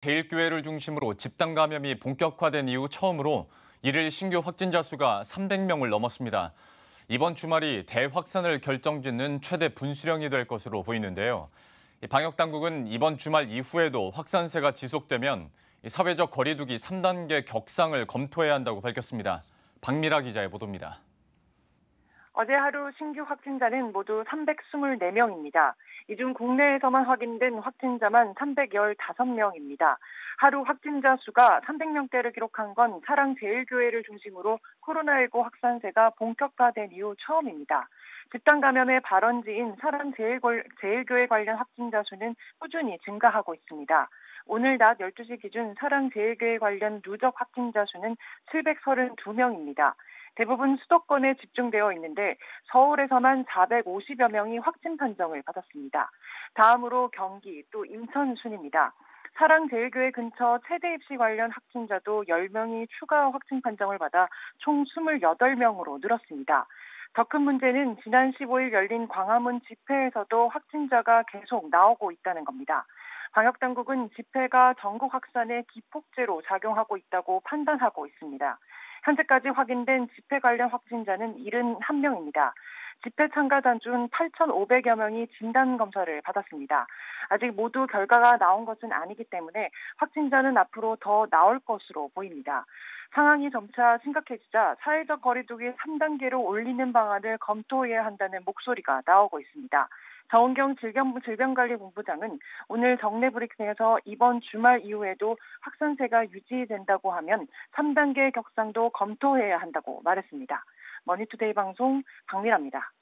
대일교회를 중심으로 집단 감염이 본격화된 이후 처음으로 일일 신규 확진자 수가 300명을 넘었습니다. 이번 주말이 대확산을 결정짓는 최대 분수령이 될 것으로 보이는데요. 방역 당국은 이번 주말 이후에도 확산세가 지속되면 사회적 거리두기 3단계 격상을 검토해야 한다고 밝혔습니다. 박미라 기자의 보도입니다. 어제 하루 신규 확진자는 모두 324명입니다. 이 중 국내에서만 확인된 확진자만 315명입니다. 하루 확진자 수가 300명대를 기록한 건 사랑제일교회를 중심으로 코로나19 확산세가 본격화된 이후 처음입니다. 집단 감염의 발원지인 사랑제일교회 관련 확진자 수는 꾸준히 증가하고 있습니다. 오늘 낮 12시 기준 사랑제일교회 관련 누적 확진자 수는 732명입니다. 대부분 수도권에 집중되어 있는데 서울에서만 450여 명이 확진 판정을 받았습니다. 다음으로 경기 또 인천 순입니다. 사랑제일교회 근처 체대 입시 관련 확진자도 10명이 추가 확진 판정을 받아 총 28명으로 늘었습니다. 더 큰 문제는 지난 15일 열린 광화문 집회에서도 확진자가 계속 나오고 있다는 겁니다. 방역당국은 집회가 전국 확산의 기폭제로 작용하고 있다고 판단하고 있습니다. 현재까지 확인된 집회 관련 확진자는 71명입니다. 집회 참가자 중 8,500여 명이 진단 검사를 받았습니다. 아직 모두 결과가 나온 것은 아니기 때문에 확진자는 앞으로 더 나올 것으로 보입니다. 상황이 점차 심각해지자 사회적 거리두기 3단계로 올리는 방안을 검토해야 한다는 목소리가 나오고 있습니다. 정은경 질병 관리본부장은 오늘 정례 브리핑에서 이번 주말 이후에도 확산세가 유지된다고 하면 3단계 격상도 검토해야 한다고 말했습니다. 머니투데이 방송 박미라입니다.